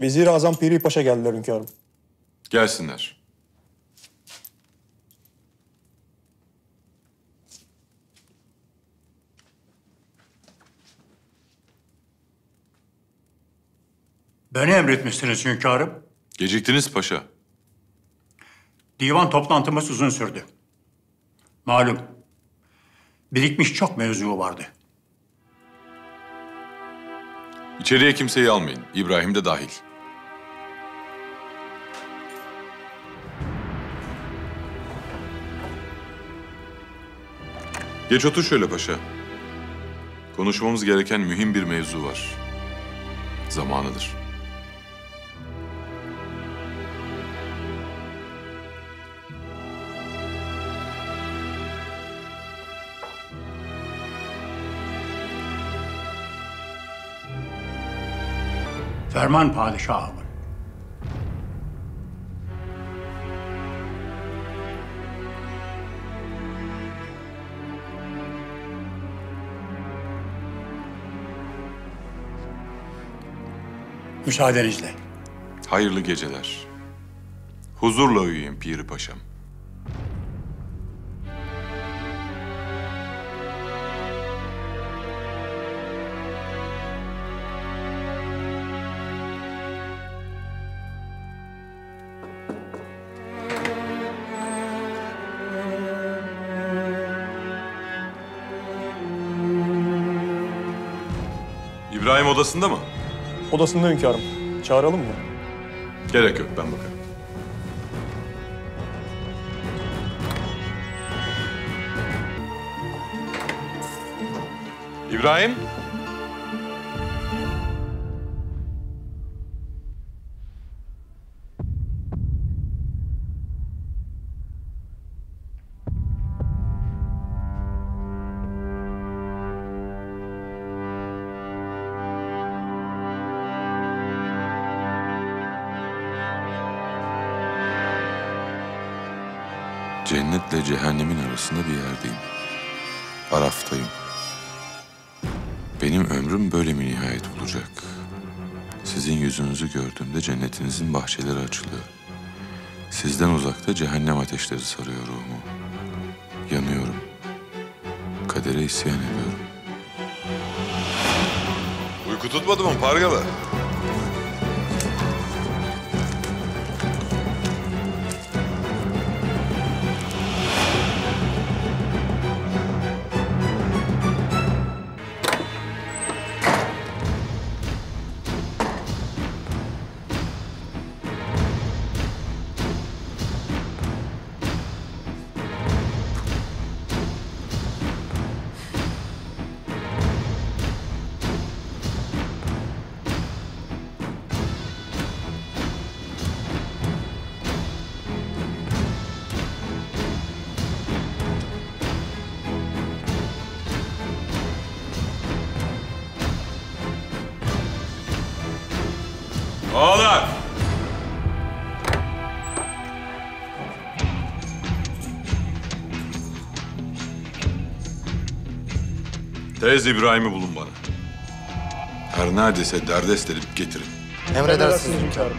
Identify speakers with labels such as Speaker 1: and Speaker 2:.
Speaker 1: Vezir-i Azam Piri Paşa geldiler hünkârım.
Speaker 2: Gelsinler.
Speaker 3: Beni emretmişsiniz hünkârım.
Speaker 2: Geciktiniz paşa.
Speaker 3: Divan toplantımız uzun sürdü. Malum. Birikmiş çok mevzu vardı.
Speaker 2: İçeriye kimseyi almayın. İbrahim de dahil. Geç otur şöyle paşa. Konuşmamız gereken mühim bir mevzu var. Zamanıdır.
Speaker 3: Ferman padişahımın. Müsaadenizle.
Speaker 2: Hayırlı geceler. Huzurla uyuyun Piri Paşam. İbrahim odasında mı?
Speaker 1: Odasında hünkârım. Çağıralım mı?
Speaker 2: Gerek yok ben bakarım. İbrahim. Cennetle cehennemin arasında bir yerdeyim. Araftayım. Benim ömrüm böyle mi nihayet bulacak? Sizin yüzünüzü gördüğümde cennetinizin bahçeleri açılıyor. Sizden uzakta cehennem ateşleri sarıyor ruhumu. Yanıyorum. Kadere isyan ediyorum. Uyku tutmadı mı Pargalı? Tez İbrahim'i bulun bana. Her neredeyse derdest edip getirin.
Speaker 4: Emredersiniz hünkârım.